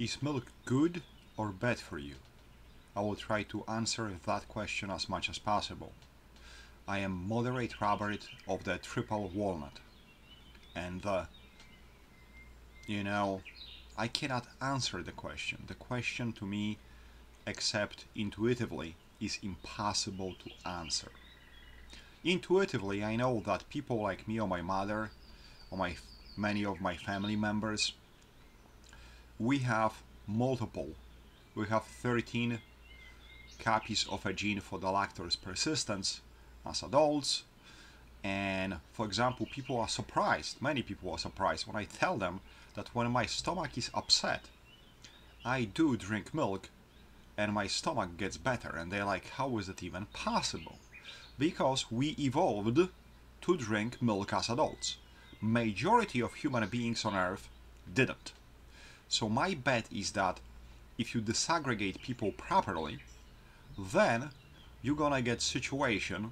Is milk good or bad for you? I will try to answer that question as much as possible. I am Moderate Robert of the Triple Walnut. And, uh, you know, I cannot answer the question. The question to me, except intuitively, is impossible to answer. Intuitively, I know that people like me or my mother or my many of my family members, we have multiple. We have 13 copies of a gene for the lactose persistence as adults. And for example, people are surprised, many people are surprised when I tell them that when my stomach is upset, I do drink milk and my stomach gets better. And they're like, how is it even possible? Because we evolved to drink milk as adults. Majority of human beings on earth didn't. So my bet is that if you disaggregate people properly, then you're gonna get situation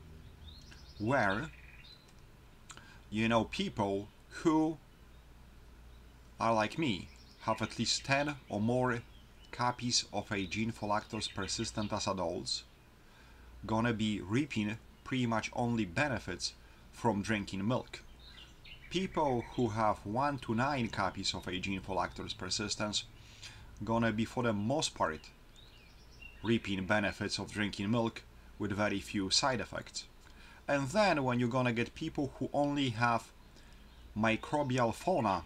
where you know people who are like me have at least 10 or more copies of a gene for lactose persistent as adults gonna be reaping pretty much only benefits from drinking milk. People who have 1 to 9 copies of a gene for lactose persistence gonna be for the most part reaping benefits of drinking milk with very few side effects. And then when you're gonna get people who only have microbial fauna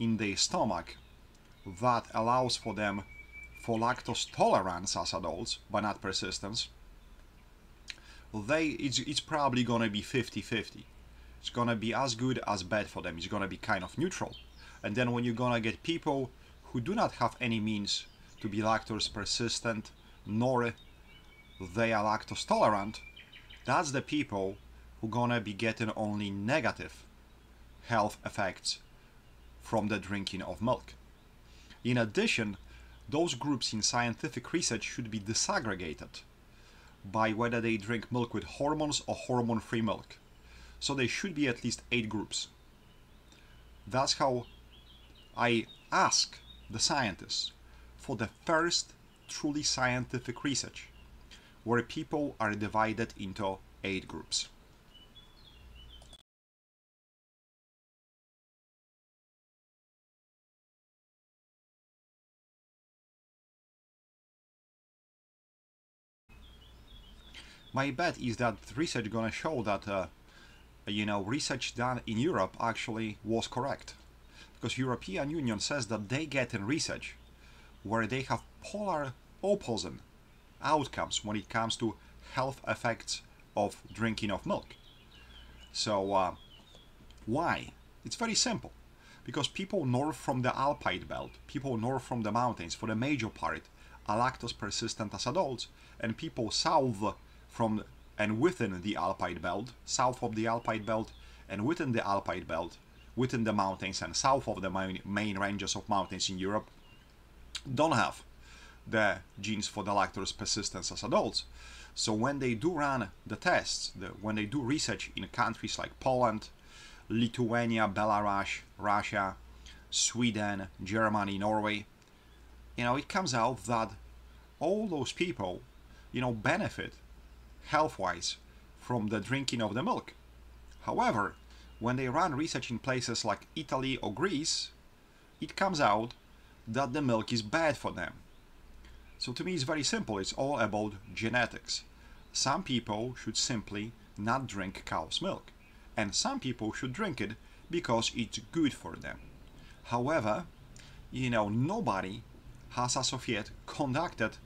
in their stomach that allows for them for lactose tolerance as adults, but not persistence, they it's, it's probably gonna be 50-50. It's gonna be as good as bad for them. It's gonna be kind of neutral. And then when you're gonna get people who do not have any means to be lactose persistent, nor they are lactose tolerant, that's the people who gonna be getting only negative health effects from the drinking of milk. In addition, those groups in scientific research should be disaggregated by whether they drink milk with hormones or hormone-free milk. So there should be at least eight groups. That's how I ask the scientists for the first truly scientific research, where people are divided into eight groups. My bet is that research gonna show that, uh, you know, research done in Europe actually was correct. Because European Union says that they get in research where they have polar opposite outcomes when it comes to health effects of drinking of milk. So uh, why? It's very simple. Because people north from the Alpide belt, people north from the mountains, for the major part, are lactose persistent as adults, and people south from and within the Alpide belt, south of the Alpide belt, and within the Alpide belt, within the mountains and south of the main, main ranges of mountains in Europe, don't have the genes for the lactose persistence as adults. So when they do run the tests, the, when they do research in countries like Poland, Lithuania, Belarus, Russia, Sweden, Germany, Norway, you know, it comes out that all those people, you know, benefit health-wise from the drinking of the milk. However, when they run research in places like Italy or Greece, it comes out that the milk is bad for them. So to me it's very simple, it's all about genetics. Some people should simply not drink cow's milk, and some people should drink it because it's good for them. However, you know, nobody has as of yet conducted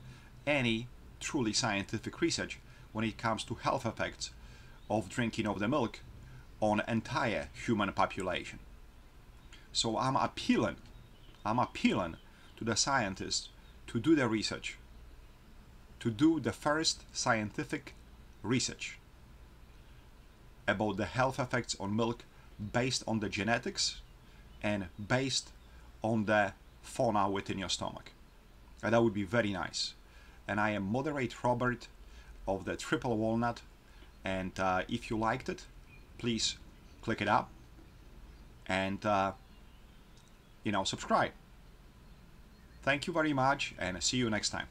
any truly scientific research when it comes to health effects of drinking of the milk on entire human population. So I'm appealing, I'm appealing to the scientists to do the research, to do the first scientific research about the health effects on milk based on the genetics and based on the fauna within your stomach. And that would be very nice. And I am Moderate Robert of the Triple Walnut. And uh, if you liked it, please click it up and, uh, you know, subscribe. Thank you very much and see you next time.